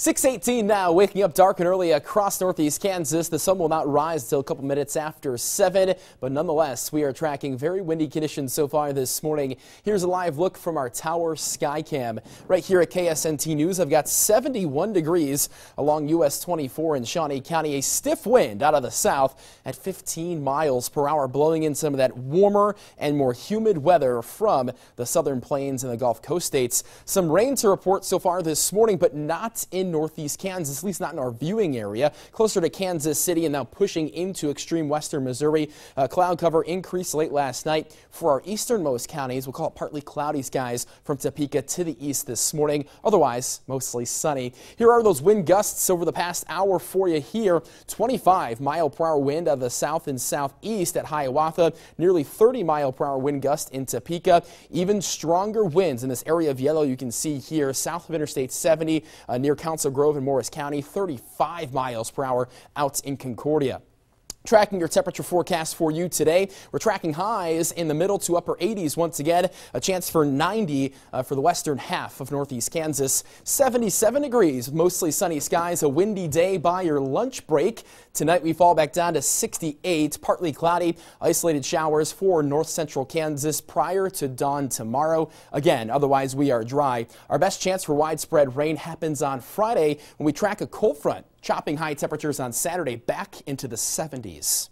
618 now, waking up dark and early across northeast Kansas. The sun will not rise until a couple minutes after 7, but nonetheless, we are tracking very windy conditions so far this morning. Here's a live look from our tower skycam. Right here at KSNT News, I've got 71 degrees along US 24 in Shawnee County. A stiff wind out of the south at 15 miles per hour, blowing in some of that warmer and more humid weather from the southern plains and the Gulf Coast states. Some rain to report so far this morning, but not in northeast Kansas, at least not in our viewing area, closer to Kansas City and now pushing into extreme western Missouri. Uh, cloud cover increased late last night for our easternmost counties. We'll call it partly cloudy skies from Topeka to the east this morning. Otherwise, mostly sunny. Here are those wind gusts over the past hour for you here. 25 mile per hour wind out of the south and southeast at Hiawatha. Nearly 30 mile per hour wind gust in Topeka. Even stronger winds in this area of yellow you can see here south of Interstate 70 uh, near Council Council Grove in Morris County, 35 miles per hour out in Concordia. Tracking your temperature forecast for you today. We're tracking highs in the middle to upper 80s once again. A chance for 90 uh, for the western half of northeast Kansas. 77 degrees, mostly sunny skies. A windy day by your lunch break. Tonight we fall back down to 68, partly cloudy. Isolated showers for north central Kansas prior to dawn tomorrow. Again, otherwise we are dry. Our best chance for widespread rain happens on Friday when we track a cold front chopping high temperatures on Saturday back into the 70s.